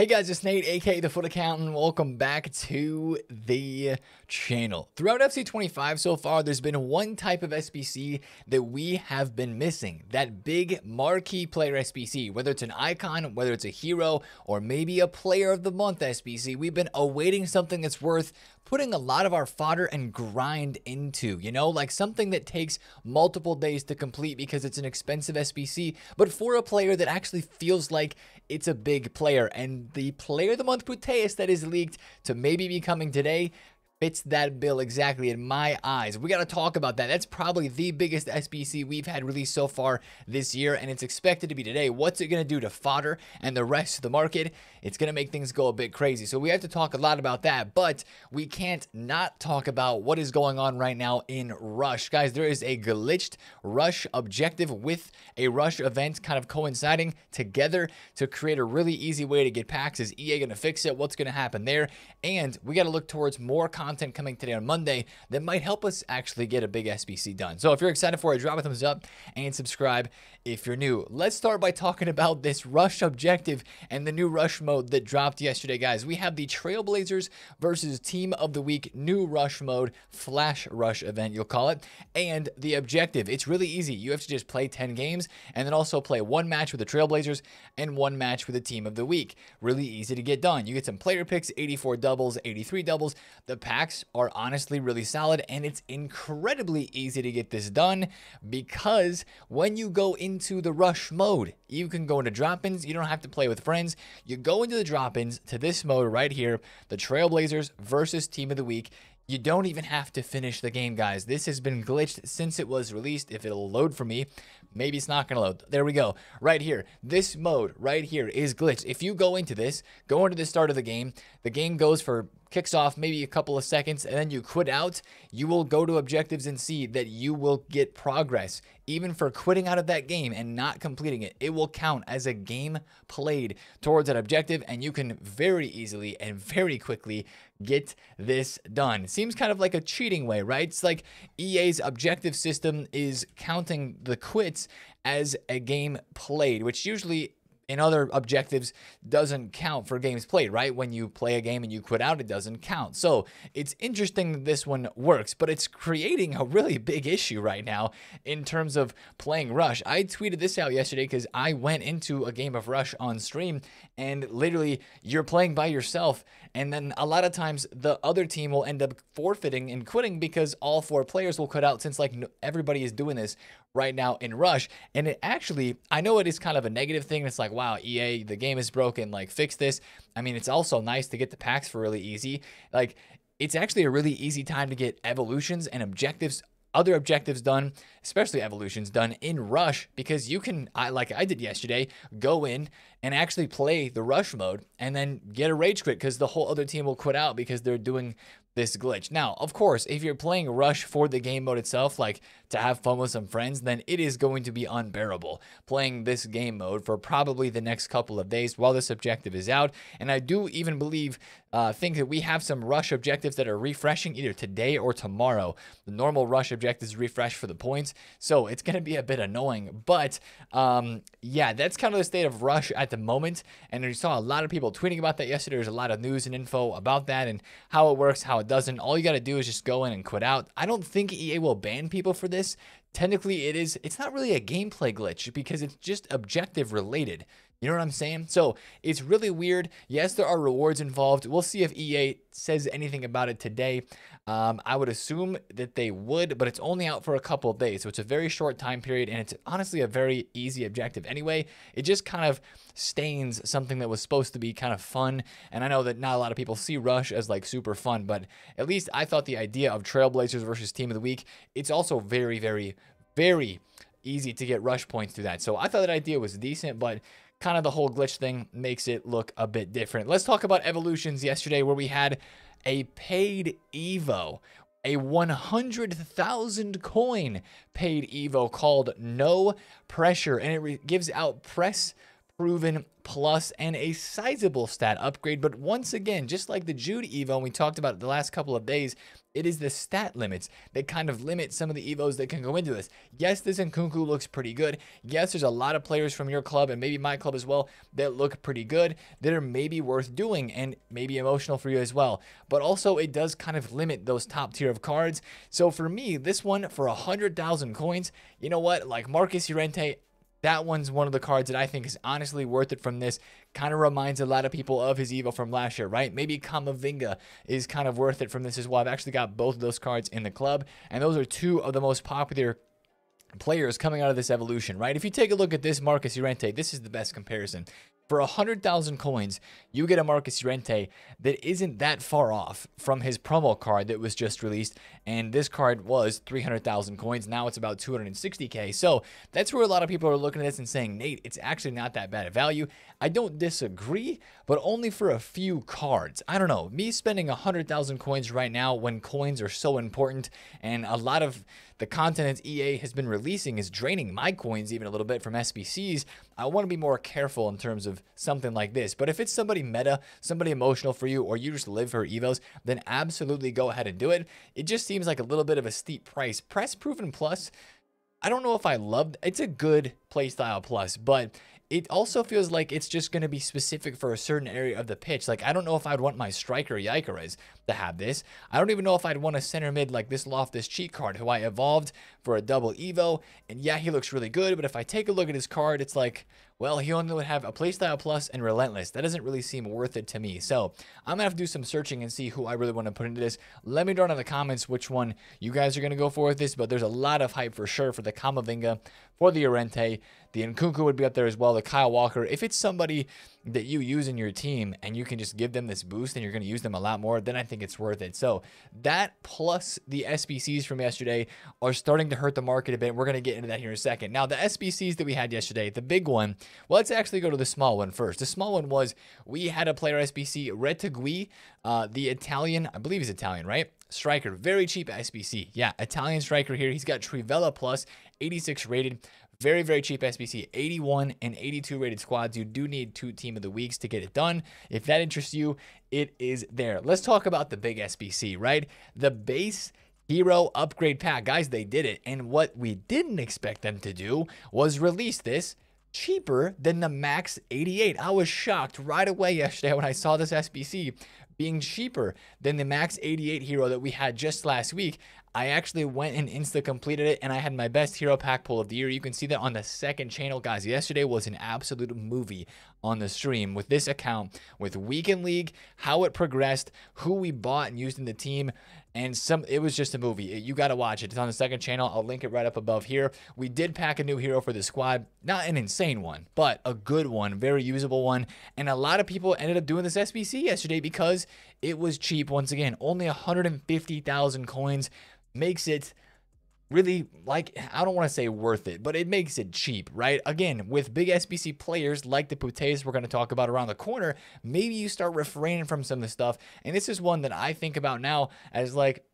Hey guys, it's Nate, aka The FUT Accountant. Welcome back to the channel. Throughout FC25 so far, there's been one type of SBC that we have been missing. That big marquee player SBC, whether it's an icon, whether it's a hero, or maybe a player of the month SBC, we've been awaiting something that's worth putting a lot of our fodder and grind into, you know, like something that takes multiple days to complete because it's an expensive SBC, but for a player that actually feels like it's a big player. And the player of the month Putellas that is leaked to maybe be coming today fits that bill exactly in my eyes. We got to talk about that. That's probably the biggest SBC we've had released so far this year, and it's expected to be today. What's it going to do to fodder and the rest of the market? It's going to make things go a bit crazy. So we have to talk a lot about that, but we can't not talk about what is going on right now in Rush. Guys, there is a glitched Rush objective with a Rush event kind of coinciding together to create a really easy way to get packs. Is EA going to fix it? What's going to happen there? And we got to look towards more content content coming today on Monday that might help us actually get a big SBC done. So if you're excited for it, drop a thumbs up and subscribe if you're new. Let's start by talking about this rush objective and the new rush mode that dropped yesterday, guys. We have the Trailblazers versus Team of the Week new rush mode, Flash Rush event, you'll call it, and the objective. It's really easy. You have to just play 10 games and then also play one match with the Trailblazers and one match with the Team of the Week. Really easy to get done. You get some player picks, 84 doubles, 83 doubles. The pack packs are honestly really solid and it's incredibly easy to get this done because when you go into the rush mode, you can go into drop-ins. You don't have to play with friends. You go into the drop-ins to this mode right here, the Trailblazers versus Team of the Week. You don't even have to finish the game, guys. This has been glitched since it was released. If it'll load for me, maybe it's not going to load. There we go. Right here. This mode right here is glitched. If you go into this, go into the start of the game, the game goes for kicks off maybe a couple of seconds and then you quit out, you will go to objectives and see that you will get progress. Even for quitting out of that game and not completing it, it will count as a game played towards that objective and you can very easily and very quickly get this done. Seems kind of like a cheating way, right? It's like EA's objective system is counting the quits as a game played, which usually in other objectives doesn't count for games played, right? When you play a game and you quit out, it doesn't count. So it's interesting that this one works, but it's creating a really big issue right now in terms of playing Rush. I tweeted this out yesterday because I went into a game of Rush on stream and literally you're playing by yourself. And then a lot of times the other team will end up forfeiting and quitting because all four players will quit out since like everybody is doing this right now in Rush. And it actually, I know it is kind of a negative thing. It's like, wow, EA, the game is broken. Like, fix this. I mean, it's also nice to get the packs for really easy. Like, it's actually a really easy time to get evolutions and objectives other objectives done, especially evolutions done in rush because you can I like I did yesterday, go in and actually play the rush mode and then get a rage quit because the whole other team will quit out because they're doing this glitch. Now, of course, if you're playing Rush for the game mode itself, like to have fun with some friends, then it is going to be unbearable playing this game mode for probably the next couple of days while this objective is out. And I do even believe, uh, think that we have some Rush objectives that are refreshing either today or tomorrow. The normal Rush objectives refresh for the points, so it's going to be a bit annoying. But um, yeah, that's kind of the state of Rush at the moment. And you saw a lot of people tweeting about that yesterday. There's a lot of news and info about that and how it works, how it doesn't. All you got to do is just go in and quit out. I don't think EA will ban people for this this Technically, it is. It's not really a gameplay glitch because it's just objective related. You know what I'm saying? So it's really weird. Yes, there are rewards involved. We'll see if EA says anything about it today. Um, I would assume that they would, but it's only out for a couple of days. So it's a very short time period, and it's honestly a very easy objective anyway. It just kind of stains something that was supposed to be kind of fun. And I know that not a lot of people see Rush as like super fun, but at least I thought the idea of Trailblazers versus Team of the Week, it's also very, very, very easy to get rush points through that. So I thought that idea was decent, but kind of the whole glitch thing makes it look a bit different. Let's talk about evolutions yesterday where we had a paid Evo, a 100,000 coin paid Evo called No Pressure, and it gives out press proven plus and a sizable stat upgrade. But once again, just like the Jude Evo, we talked about the last couple of days, it is the stat limits that kind of limit some of the Evos that can go into this. Yes, this Nkunku looks pretty good. Yes, there's a lot of players from your club and maybe my club as well that look pretty good that are maybe worth doing and maybe emotional for you as well. But also, it does kind of limit those top tier of cards. So for me, this one for 100,000 coins, you know what? Like Marcos Llorente, that one's one of the cards that I think is honestly worth it from this. Kind of reminds a lot of people of his Evo from last year, right? Maybe Kamavinga is kind of worth it from this as well. I've actually got both of those cards in the club, and those are two of the most popular players coming out of this evolution, right? If you take a look at this Marcos Llorente, this is the best comparison for 100,000 coins, you get a Marcos Llorente that isn't that far off from his promo card that was just released. And this card was 300,000 coins. Now it's about 260k. So that's where a lot of people are looking at this and saying, Nate, it's actually not that bad of value. I don't disagree, but only for a few cards. I don't know. Me spending 100,000 coins right now when coins are so important and a lot of the content EA has been releasing is draining my coins even a little bit from SBCs. I want to be more careful in terms of something like this. But if it's somebody meta, somebody emotional for you, or you just live for evos, then absolutely go ahead and do it. It just seems like a little bit of a steep price. Press Proven Plus, I don't know if I loved it's a good playstyle plus, but it also feels like it's just going to be specific for a certain area of the pitch. Like, I don't know if I'd want my striker Gyökeres to have this. I don't even know if I'd want a center mid like this Loftus Cheek card, who I evolved for a double Evo. And yeah, he looks really good, but if I take a look at his card, it's like, well, he only would have a playstyle plus and relentless. That doesn't really seem worth it to me. So I'm gonna have to do some searching and see who I really want to put into this. Let me know in the comments which one you guys are gonna go for with this, but there's a lot of hype for sure for the Kamavinga, for the Llorente, the Nkunku would be up there as well, the Kyle Walker. If it's somebody that you use in your team and you can just give them this boost and you're going to use them a lot more, then I think it's worth it. So that plus the SBCs from yesterday are starting to hurt the market a bit. We're going to get into that here in a second. Now, the SBCs that we had yesterday, the big one, well, let's actually go to the small one first. The small one was we had a player SBC, Retegui, uh, the Italian, I believe he's Italian, right? Striker, very cheap SBC. Yeah, Italian striker here. He's got Trivela plus, 86 rated. Very, very cheap SBC. 81 and 82 rated squads. You do need two team of the weeks to get it done. If that interests you, it is there. Let's talk about the big SBC, right? The base hero upgrade pack. Guys, they did it. And what we didn't expect them to do was release this cheaper than the max 88. I was shocked right away yesterday when I saw this SBC being cheaper than the max 88 hero that we had just last week. I actually went and insta completed it and I had my best hero pack pull of the year. You can see that on the second channel, guys. Yesterday was an absolute movie on the stream with this account, with Weekend League, how it progressed, who we bought and used in the team, and some it was just a movie. You got to watch it. It's on the second channel. I'll link it right up above here. We did pack a new hero for the squad. Not an insane one, but a good one, very usable one. And a lot of people ended up doing this SBC yesterday because it was cheap once again. Only 150,000 coins makes it really like I don't want to say worth it, but it makes it cheap, right? Again, with big SBC players like the Putellas we're going to talk about around the corner, maybe you start refraining from some of the stuff. And this is one that I think about now as like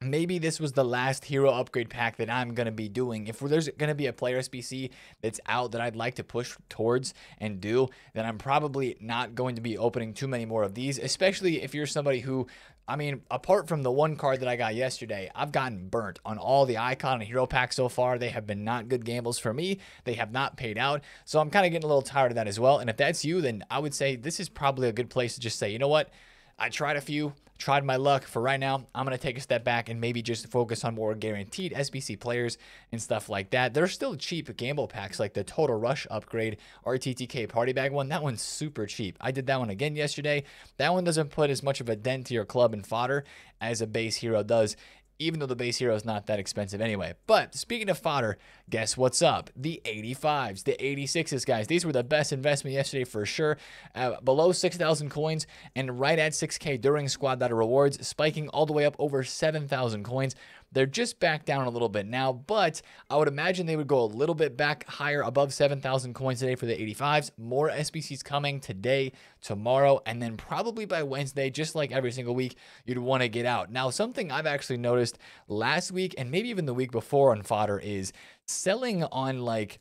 maybe this was the last hero upgrade pack that I'm going to be doing. If there's going to be a player SBC that's out that I'd like to push towards and do, then I'm probably not going to be opening too many more of these, especially if you're somebody who I mean, apart from the one card that I got yesterday, I've gotten burnt on all the icon and hero packs so far. They have been not good gambles for me. They have not paid out. So I'm kind of getting a little tired of that as well. And if that's you, then I would say this is probably a good place to just say, you know what? I tried a few, tried my luck. For right now, I'm going to take a step back and maybe just focus on more guaranteed SBC players and stuff like that. There's still cheap gamble packs like the Total Rush upgrade RTTK Party Bag one. That one's super cheap. I did that one again yesterday. That one doesn't put as much of a dent to your club and fodder as a base hero does even though the base hero is not that expensive anyway. But speaking of fodder, guess what's up? The 85s, the 86s, guys. These were the best investment yesterday for sure. Uh, below 6,000 coins and right at 6K during squad data rewards, spiking all the way up over 7,000 coins. They're just back down a little bit now, but I would imagine they would go a little bit back higher above 7,000 coins today for the 85s. More SBCs coming today, tomorrow, and then probably by Wednesday, just like every single week, you'd want to get out. Now, something I've actually noticed last week and maybe even the week before on fodder is selling on like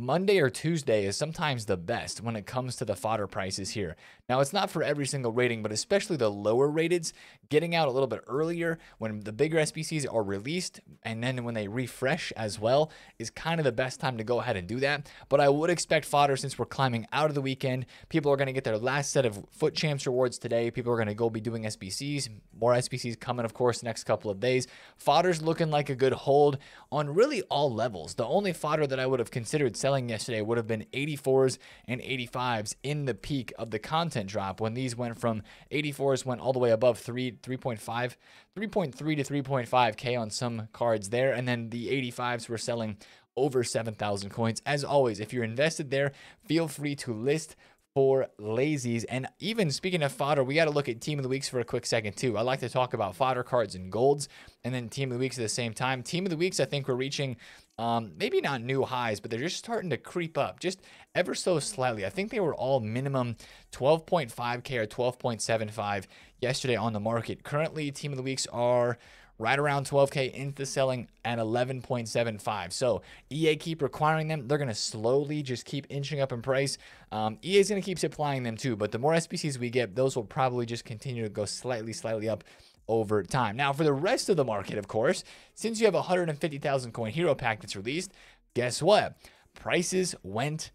Monday or Tuesday is sometimes the best when it comes to the fodder prices here. Now, it's not for every single rating, but especially the lower rateds, getting out a little bit earlier when the bigger SBCs are released and then when they refresh as well is kind of the best time to go ahead and do that. But I would expect fodder since we're climbing out of the weekend. People are going to get their last set of FUT Champs rewards today. People are going to go be doing SBCs. More SBCs coming, of course, next couple of days. Fodder's looking like a good hold on really all levels. The only fodder that I would have considered selling yesterday would have been 84s and 85s in the peak of the content drop when these went from 84s went all the way above 3 3.5 3.3 to 3.5k on some cards there and then the 85s were selling over 7,000 coins. As always, if you're invested there, feel free to list for lazies. And even speaking of fodder, we got to look at team of the weeks for a quick second too. I like to talk about fodder cards and golds, and then team of the weeks at the same time. Team of the weeks, I think we're reaching um, maybe not new highs, but they're just starting to creep up just ever so slightly. I think they were all minimum 12.5k or 12.75 yesterday on the market. Currently, team of the weeks are right around 12K into selling at 11.75. So EA keep requiring them. They're going to slowly just keep inching up in price. Um, EA is going to keep supplying them too, but the more SBCs we get, those will probably just continue to go slightly, slightly up over time. Now, for the rest of the market, of course, since you have a 150,000 coin hero pack that's released, guess what? Prices went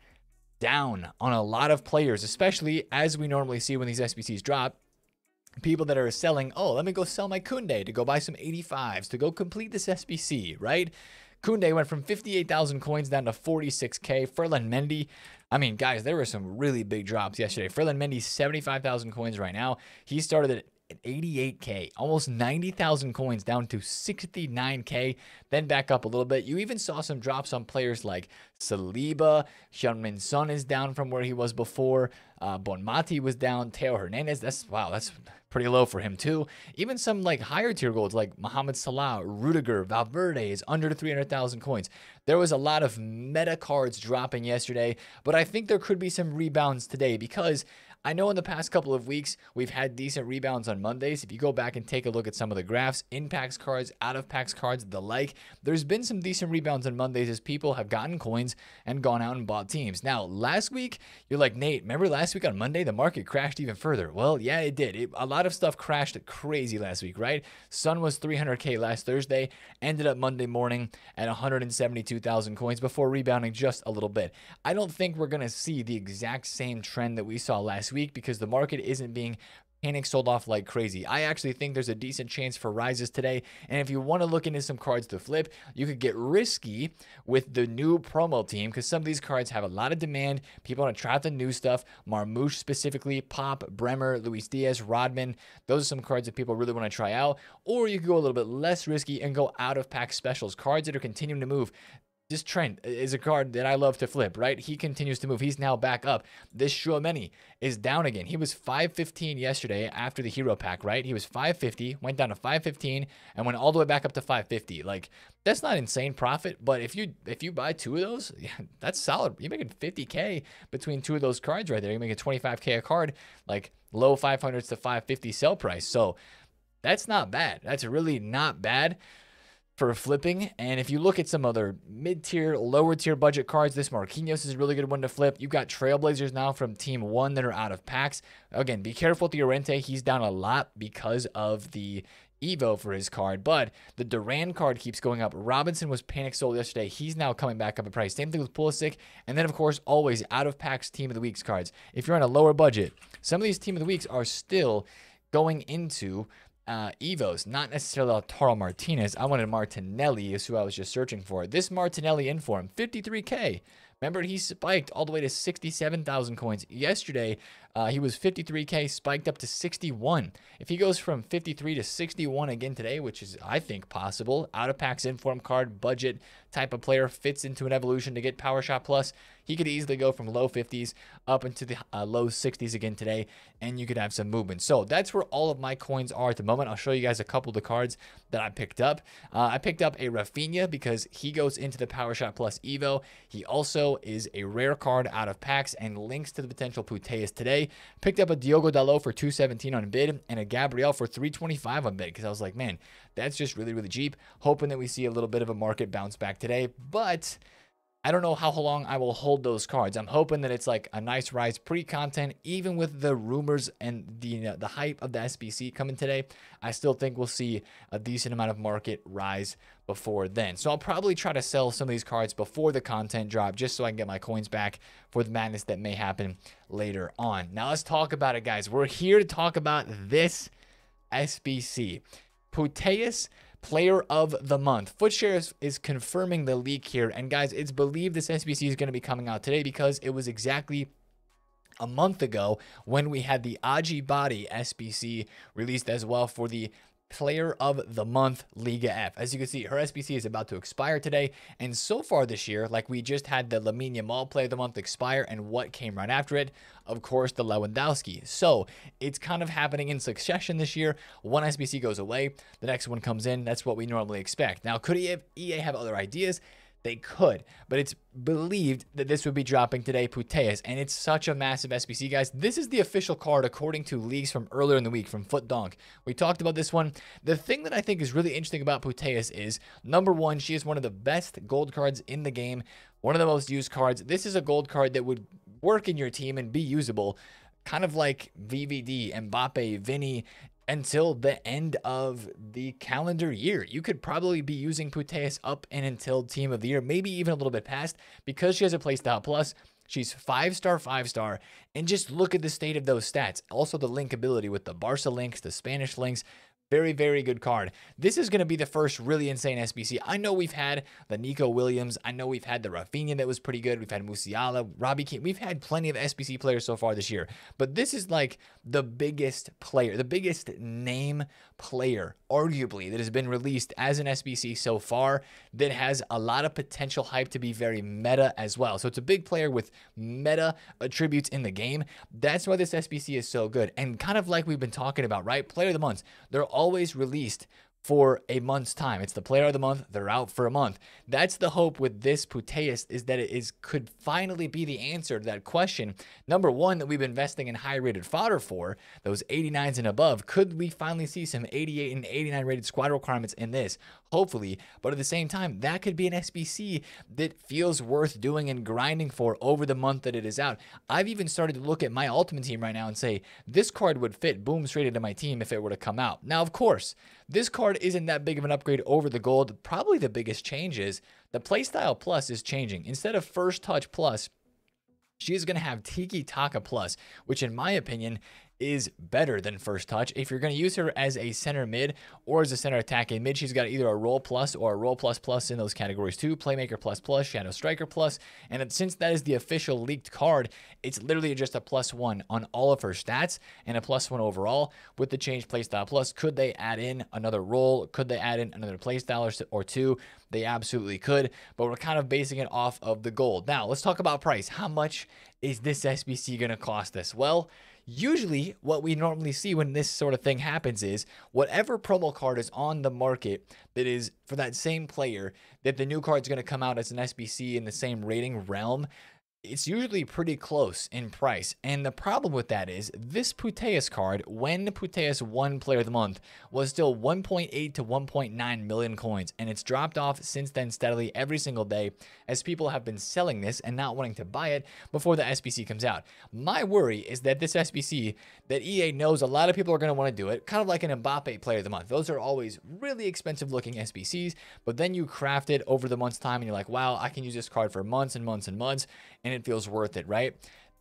down on a lot of players, especially as we normally see when these SBCs drop people that are selling, oh, let me go sell my Kounde to go buy some 85s to go complete this SBC, right? Kounde went from 58,000 coins down to 46k. Ferland Mendy, I mean, guys, there were some really big drops yesterday. Ferland Mendy, 75,000 coins right now. He started at 88k, almost 90,000 coins down to 69k, then back up a little bit. You even saw some drops on players like Saliba, Heung-min Son is down from where he was before. Uh, Bonmati was down. Theo Hernandez, that's wow, that's pretty low for him too. Even some like higher tier golds like Mohamed Salah, Rudiger, Valverde is under 300,000 coins. There was a lot of meta cards dropping yesterday, but I think there could be some rebounds today because I know in the past couple of weeks, we've had decent rebounds on Mondays. If you go back and take a look at some of the graphs, in packs cards, out of packs cards, the like, there's been some decent rebounds on Mondays as people have gotten coins and gone out and bought teams. Now, last week, you're like, Nate, remember last week on Monday, the market crashed even further? Well, yeah, it did. It, a lot of stuff crashed crazy last week, right? Son was 300K last Thursday, ended up Monday morning at 172,000 coins before rebounding just a little bit. I don't think we're going to see the exact same trend that we saw last week because the market isn't being panic sold off like crazy. I actually think there's a decent chance for rises today. And if you want to look into some cards to flip, you could get risky with the new promo team because some of these cards have a lot of demand. People want to try out the new stuff. Marmoush specifically, Popp, Bremer, Luis Diaz, Rodman. Those are some cards that people really want to try out. Or you could go a little bit less risky and go out of pack specials. Cards that are continuing to move. This Trent is a card that I love to flip, right? He continues to move. He's now back up. This Tchouameni is down again. He was 515 yesterday after the hero pack, right? He was 550, went down to 515, and went all the way back up to 550. Like that's not insane profit, but if you if you buy two of those, yeah, that's solid. You're making 50k between two of those cards right there. You're making 25k a card, like low 500s to 550 sell price. So that's not bad. That's really not bad for flipping. And if you look at some other mid tier, lower tier budget cards, this Marquinhos is a really good one to flip. You've got Trailblazers now from Team 1 that are out of packs. Again, be careful with the Llorente. He's down a lot because of the Evo for his card, but the Duran card keeps going up. Robinson was panic sold yesterday. He's now coming back up in price. Same thing with Pulisic. And then, of course, always out of packs Team of the Weeks cards. If you're on a lower budget, some of these Team of the Weeks are still going into uh, Evos, not necessarily Lautaro Martinez. I wanted Martinelli, is who I was just searching for. This Martinelli inform, 53K. Remember, he spiked all the way to 67,000 coins. Yesterday, uh, he was 53K, spiked up to 61. If he goes from 53 to 61 again today, which is, I think, possible, out of packs inform card, budget type of player, fits into an evolution to get Power Shot Plus, he could easily go from low 50s up into the uh, low 60s again today, and you could have some movement. So that's where all of my coins are at the moment. I'll show you guys a couple of the cards that I picked up. Uh, I picked up a Raphinha because he goes into the Power Shot Plus Evo. He also is a rare card out of packs and links to the potential Putellas today. Picked up a Diogo Dalot for 217 on bid and a Gabriel for 325 on bid because I was like, man, that's just really, really cheap. Hoping that we see a little bit of a market bounce back today. But I don't know how long I will hold those cards. I'm hoping that it's like a nice rise pre-content, even with the rumors and the uh, the hype of the SBC coming today. I still think we'll see a decent amount of market rise before then. So I'll probably try to sell some of these cards before the content drop, just so I can get my coins back for the madness that may happen later on. Now let's talk about it, guys. We're here to talk about this SBC. Putellas player of the month. FUT Sheriff is confirming the leak here. And guys, it's believed this SBC is going to be coming out today because it was exactly a month ago when we had the Ajibade SBC released as well for the Player of the Month Liga F. As you can see, her SBC is about to expire today. And so far this year, like we just had the Lamine Yamal Player of the Month expire, and what came right after it? Of course, the Lewandowski. So it's kind of happening in succession this year. One SBC goes away, the next one comes in. That's what we normally expect. Now, could EA have other ideas? They could, but it's believed that this would be dropping today, Putellas, and it's such a massive SBC, guys. This is the official card according to leaks from earlier in the week from FUTDonk. We talked about this one. The thing that I think is really interesting about Putellas is, number one, she is one of the best gold cards in the game, one of the most used cards. This is a gold card that would work in your team and be usable kind of like VVD, Mbappe, Vinny, until the end of the calendar year. You could probably be using Putellas up and until team of the year, maybe even a little bit past, because she has a playstyle plus. She's five star, five star, and just look at the state of those stats. Also, the linkability with the Barca links, the Spanish links, very, very good card. This is going to be the first really insane SBC. I know we've had the Nico Williams. I know we've had the Raphinha that was pretty good. We've had Musiala, Robbie Keane. We've had plenty of SBC players so far this year. But this is like the biggest player, the biggest name player, arguably, that has been released as an SBC so far that has a lot of potential hype to be very meta as well. So it's a big player with meta attributes in the game. That's why this SBC is so good. And kind of like we've been talking about, right? Player of the month. They're always released for a month's time. It's the player of the month. They're out for a month. That's the hope with this Putellas is that it is could finally be the answer to that question. Number one, that we've been investing in high rated fodder for those 89s and above. Could we finally see some 88 and 89 rated squad requirements in this? Hopefully, but at the same time, that could be an SBC that feels worth doing and grinding for over the month that it is out. I've even started to look at my ultimate team right now and say this card would fit boom straight into my team if it were to come out. Now, of course, this card isn't that big of an upgrade over the gold. Probably the biggest change is the playstyle plus is changing. Instead of first touch plus, she's going to have Tiki Taka plus, which in my opinion is better than first touch. If you're going to use her as a center mid or as a center attacking mid, she's got either a role plus or a role plus plus in those categories too. Playmaker plus plus, Shadow Striker plus. And since that is the official leaked card, it's literally just a plus one on all of her stats and a plus one overall with the change playstyle plus. Could they add in another role? Could they add in another playstyle or two? They absolutely could, but we're kind of basing it off of the gold. Now, let's talk about price. How much is this SBC going to cost us? Well, Usually, what we normally see when this sort of thing happens is whatever promo card is on the market that is for that same player, that the new card is going to come out as an SBC in the same rating realm it's usually pretty close in price. And the problem with that is this Putellas card, when Putellas won Player of the Month, was still 1.8 to 1.9 million coins. And it's dropped off since then steadily every single day as people have been selling this and not wanting to buy it before the SBC comes out. My worry is that this SBC, that EA knows a lot of people are going to want to do it, kind of like an Mbappe Player of the Month. Those are always really expensive looking SBCs, but then you craft it over the month's time and you're like, wow, I can use this card for months and months and months and it feels worth it, right?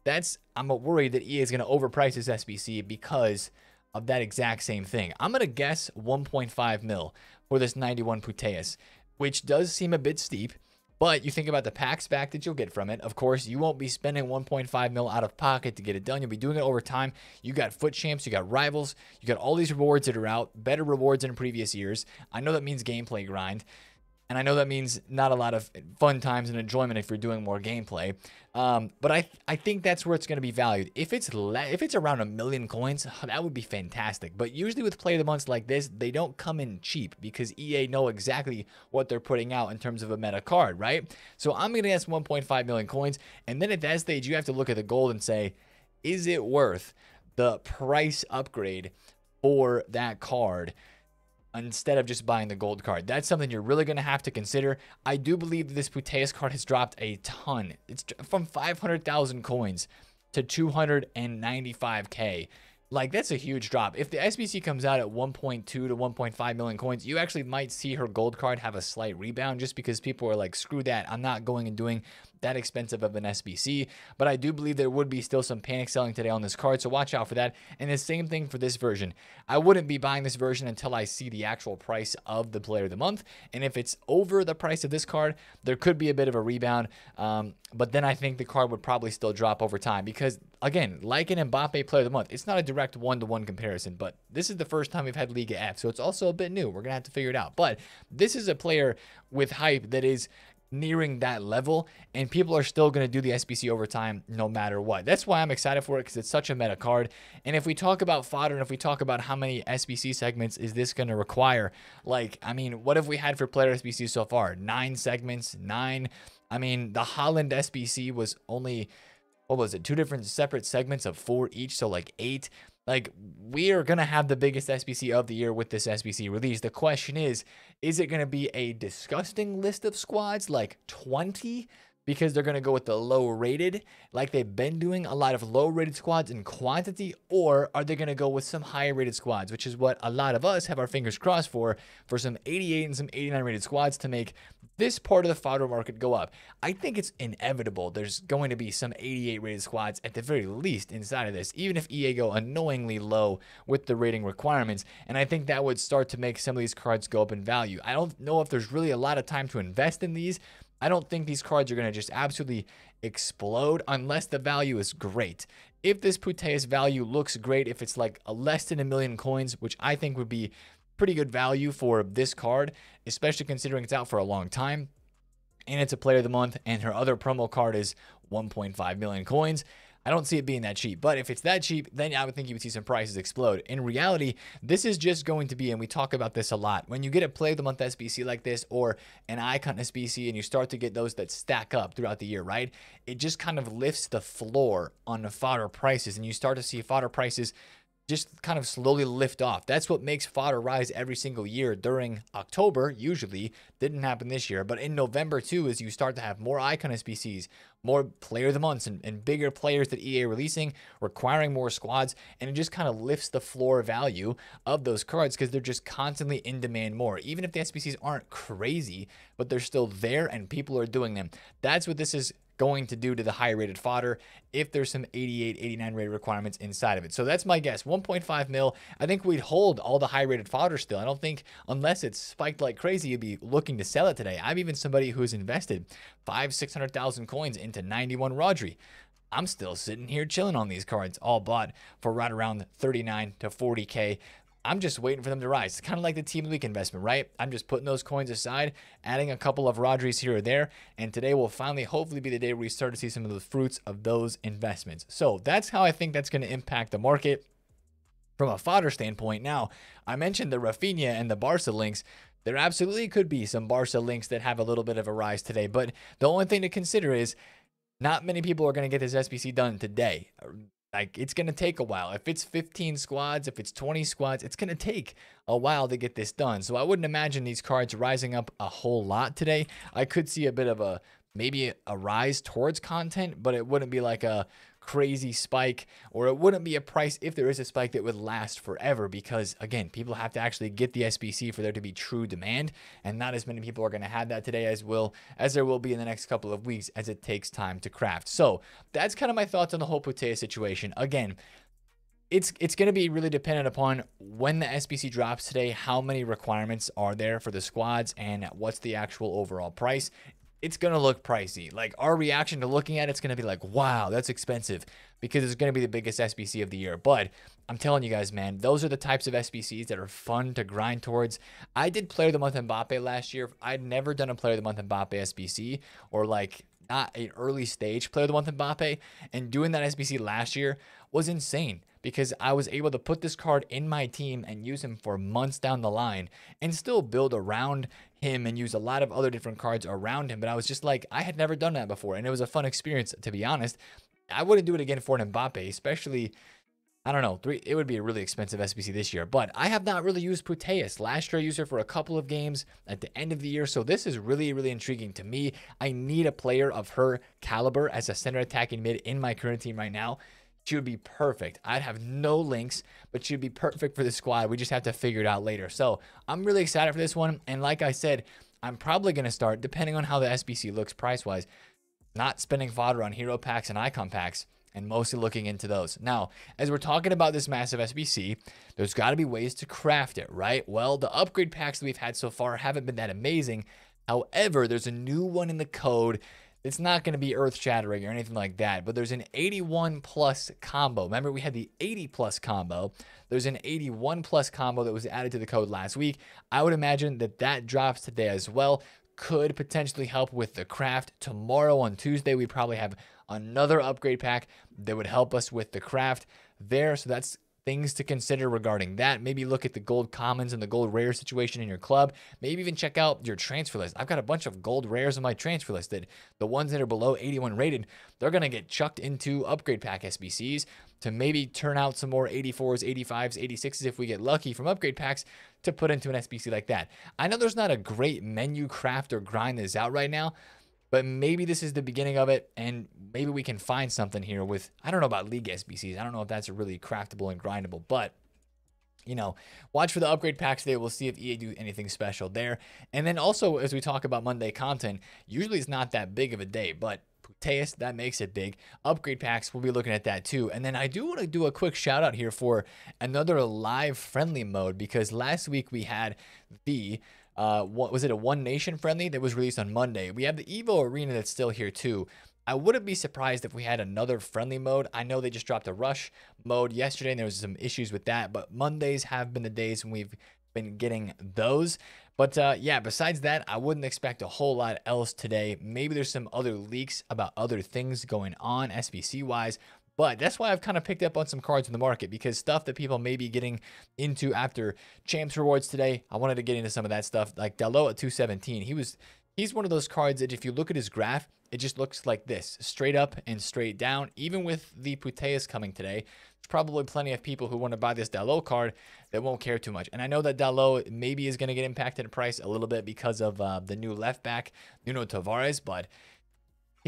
That's I'm worried that EA is going to overprice this SBC because of that exact same thing. I'm going to guess 1.5 mil for this 91 Putellas, which does seem a bit steep. But you think about the packs back that you'll get from it. Of course, you won't be spending 1.5 mil out of pocket to get it done. You'll be doing it over time. You got FUT champs, you got rivals, you got all these rewards that are out, better rewards than in previous years. I know that means gameplay grind. And I know that means not a lot of fun times and enjoyment if you're doing more gameplay. Um, but I I think that's where it's going to be valued. If it's if it's around a million coins, that would be fantastic. But usually with play of the months like this, they don't come in cheap because EA know exactly what they're putting out in terms of a meta card, right? So I'm going to guess 1.5 million coins, and then at that stage, you have to look at the gold and say, is it worth the price upgrade for that card? Instead of just buying the gold card. That's something you're really going to have to consider. I do believe that this Putellas card has dropped a ton. It's from 500,000 coins to 295k. Like that's a huge drop. If the SBC comes out at 1.2 to 1.5 million coins, you actually might see her gold card have a slight rebound just because people are like, screw that. I'm not going and doing that expensive of an SBC. But I do believe there would be still some panic selling today on this card, so watch out for that. And the same thing for this version. I wouldn't be buying this version until I see the actual price of the player of the month. And if it's over the price of this card, there could be a bit of a rebound. Um, but then I think the card would probably still drop over time because, again, like an Mbappe player of the month, it's not a direct one to one comparison, but this is the first time we've had Liga F, so it's also a bit new. We're going to have to figure it out. But this is a player with hype that is nearing that level and people are still going to do the SBC over time no matter what. That's why I'm excited for it because it's such a meta card. And if we talk about fodder and if we talk about how many SBC segments is this going to require, like, I mean, what have we had for player SBC so far? Nine segments, nine. I mean, the Haaland SBC was only, what was it, two different separate segments of four each, so like eight. Like, we are going to have the biggest SBC of the year with this SBC release. The question is, is it going to be a disgusting list of squads, like 20? Because they're going to go with the low rated, like they've been doing a lot of low rated squads in quantity, or are they going to go with some higher rated squads, which is what a lot of us have our fingers crossed for, for some 88 and some 89 rated squads to make this part of the fodder market go up. I think it's inevitable. There's going to be some 88 rated squads at the very least inside of this, even if EA go annoyingly low with the rating requirements. And I think that would start to make some of these cards go up in value. I don't know if there's really a lot of time to invest in these. I don't think these cards are going to just absolutely explode unless the value is great. If this Putellas value looks great, if it's like a less than a million coins, which I think would be pretty good value for this card, especially considering it's out for a long time. And it's a player of the month, and her other promo card is 1.5 million coins. I don't see it being that cheap, but if it's that cheap, then I would think you would see some prices explode. In reality, this is just going to be, and we talk about this a lot, when you get a play of the month SBC like this or an icon SBC and you start to get those that stack up throughout the year, right? It just kind of lifts the floor on the fodder prices and you start to see fodder prices just kind of slowly lift off. That's what makes fodder rise every single year during October, usually. Didn't happen this year, but in November too, as you start to have more icon SBCs, more player of the months, and, and bigger players that EA releasing, requiring more squads, and it just kind of lifts the floor value of those cards because they're just constantly in demand more. Even if the SBCs aren't crazy, but they're still there and people are doing them. That's what this is going to do to the high rated fodder if there's some 88, 89 rated requirements inside of it. So that's my guess. 1.5 mil. I think we'd hold all the high rated fodder still. I don't think, unless it's spiked like crazy, you'd be looking to sell it today. I'm even somebody who's invested five, 600,000 coins into 91 Rodri. I'm still sitting here chilling on these cards, all bought for right around 39 to 40K. I'm just waiting for them to rise. It's kind of like the team of the week investment, right? I'm just putting those coins aside, adding a couple of Rodris here or there, and today will finally, hopefully, be the day where we start to see some of the fruits of those investments. So that's how I think that's going to impact the market from a fodder standpoint. Now, I mentioned the Raphinha and the Barca links. There absolutely could be some Barca links that have a little bit of a rise today, but the only thing to consider is not many people are going to get this SBC done today. Like it's going to take a while. If it's 15 squads, if it's 20 squads, it's going to take a while to get this done. So I wouldn't imagine these cards rising up a whole lot today. I could see a bit of a maybe a rise towards content, but it wouldn't be like a crazy spike, or it wouldn't be a price if there is a spike that would last forever because, again, people have to actually get the SBC for there to be true demand, and not as many people are going to have that today as will as there will be in the next couple of weeks as it takes time to craft. So that's kind of my thoughts on the whole Putellas situation. Again, it's it's going to be really dependent upon when the SBC drops today, how many requirements are there for the squads, and what's the actual overall price it's going to look pricey. Like our reaction to looking at it's going to be like, wow, that's expensive because it's going to be the biggest SBC of the year. But I'm telling you guys, man, those are the types of SBCs that are fun to grind towards. I did Player of the Month Mbappe last year. I'd never done a Player of the Month Mbappe SBC or like not an early stage Player of the Month Mbappe. And doing that SBC last year was insane because I was able to put this card in my team and use him for months down the line and still build around him and use a lot of other different cards around him. But I was just like, I had never done that before. And it was a fun experience, to be honest. I wouldn't do it again for an Mbappe, especially I don't know, three. It would be a really expensive SBC this year, but I have not really used Putellas. Last year, I used her for a couple of games at the end of the year, so this is really, really intriguing to me. I need a player of her caliber as a center attacking mid in my current team right now. She would be perfect. I'd have no links, but she'd be perfect for the squad. We just have to figure it out later. So I'm really excited for this one, and like I said, I'm probably going to start, depending on how the SBC looks price wise, not spending fodder on hero packs and icon packs and mostly looking into those. Now, as we're talking about this massive SBC, there's got to be ways to craft it, right? Well, the upgrade packs that we've had so far haven't been that amazing. However, there's a new one in the code. It's not going to be earth shattering or anything like that, but there's an 81 plus combo. Remember, we had the 80 plus combo. There's an 81 plus combo that was added to the code last week. I would imagine that that drops today as well. Could potentially help with the craft. Tomorrow on Tuesday, we probably have another upgrade pack that would help us with the craft there. So that's things to consider regarding that. Maybe look at the gold commons and the gold rare situation in your club. Maybe even check out your transfer list. I've got a bunch of gold rares on my transfer list that the ones that are below 81 rated, they're going to get chucked into upgrade pack SBCs to maybe turn out some more 84s, 85s, 86s if we get lucky from upgrade packs to put into an SBC like that. I know there's not a great menu craft or grind that is out right now, but maybe this is the beginning of it, and maybe we can find something here with, I don't know about League SBCs. I don't know if that's a really craftable and grindable, but you know, watch for the upgrade packs today. We'll see if EA do anything special there. And then also, as we talk about Monday content, usually it's not that big of a day, but Putellas, that makes it big. Upgrade packs, we'll be looking at that too. And then I do want to do a quick shout out here for another live friendly mode because last week we had the uh, what was it a One Nation friendly that was released on Monday? We have the Evo Arena that's still here too. I wouldn't be surprised if we had another friendly mode. I know they just dropped a rush mode yesterday and there was some issues with that, but Mondays have been the days when we've been getting those. But uh, yeah, besides that, I wouldn't expect a whole lot else today. Maybe there's some other leaks about other things going on SBC wise, but that's why I've kind of picked up on some cards in the market because stuff that people may be getting into after champs rewards today, I wanted to get into some of that stuff. Like Dalot at 217, he was he's one of those cards that if you look at his graph, it just looks like this, straight up and straight down. Even with the Putellas coming today, there's probably plenty of people who want to buy this Dalot card that won't care too much. And I know that Dalot maybe is going to get impacted in price a little bit because of uh, the new left back, Nuno Tavares, but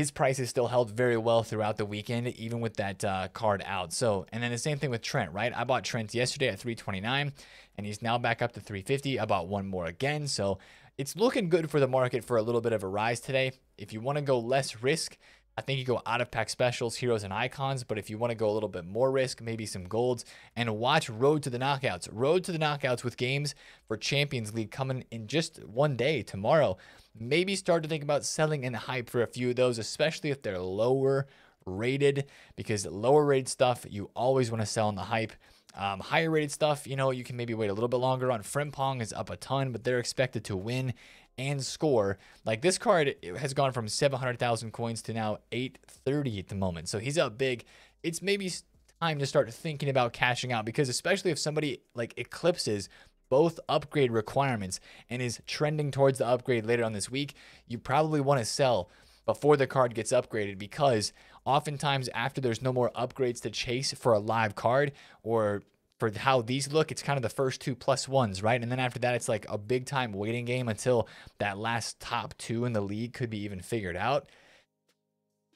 his price is still held very well throughout the weekend, even with that uh, card out. So, and then the same thing with Trent, right? I bought Trent yesterday at 329, and he's now back up to 350. I bought one more again, so it's looking good for the market for a little bit of a rise today. If you want to go less risk, I think you go out of pack specials, heroes, and icons. But if you want to go a little bit more risk, maybe some golds, and watch Road to the Knockouts. Road to the Knockouts with games for Champions League coming in just one day tomorrow maybe start to think about selling in the hype for a few of those, especially if they're lower rated, because lower rated stuff you always want to sell in the hype. Um, higher rated stuff, you know, you can maybe wait a little bit longer on. Frimpong is up a ton, but they're expected to win and score. Like this card has gone from 700,000 coins to now 830 at the moment. So he's up big. It's maybe time to start thinking about cashing out because especially if somebody like eclipses both upgrade requirements and is trending towards the upgrade later on this week, you probably want to sell before the card gets upgraded because oftentimes after there's no more upgrades to chase for a live card or for how these look, it's kind of the first two plus ones, right? And then after that, it's like a big time waiting game until that last top two in the league could be even figured out.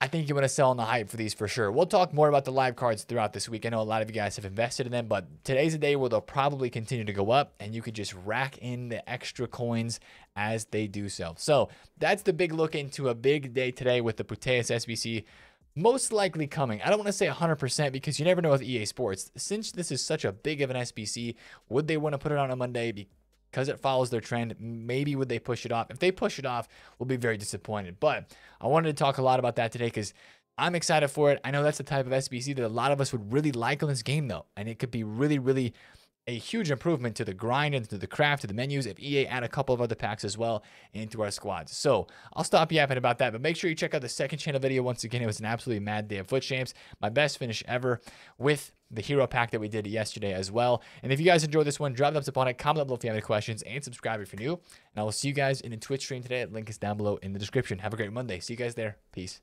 I think you want to sell on the hype for these for sure. We'll talk more about the live cards throughout this week. I know a lot of you guys have invested in them, but today's a day where they'll probably continue to go up and you could just rack in the extra coins as they do so. So that's the big look into a big day today with the Putellas SBC most likely coming. I don't want to say 100% because you never know with EA Sports. Since this is such a big of an SBC, would they want to put it on a Monday? because it follows their trend. Maybe would they push it off? If they push it off, we'll be very disappointed. But I wanted to talk a lot about that today because I'm excited for it. I know that's the type of SBC that a lot of us would really like on this game, though, and it could be really, really a huge improvement to the grind and to the craft, to the menus if EA add a couple of other packs as well into our squads. So I'll stop yapping about that, but make sure you check out the second channel video. Once again, it was an absolutely mad day of FUT Champs. My best finish ever with the hero pack that we did yesterday as well. And if you guys enjoyed this one, drop thumbs up on it, comment down below if you have any questions, and subscribe if you're new. And I will see you guys in a Twitch stream today. Link is down below in the description. Have a great Monday. See you guys there. Peace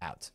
out.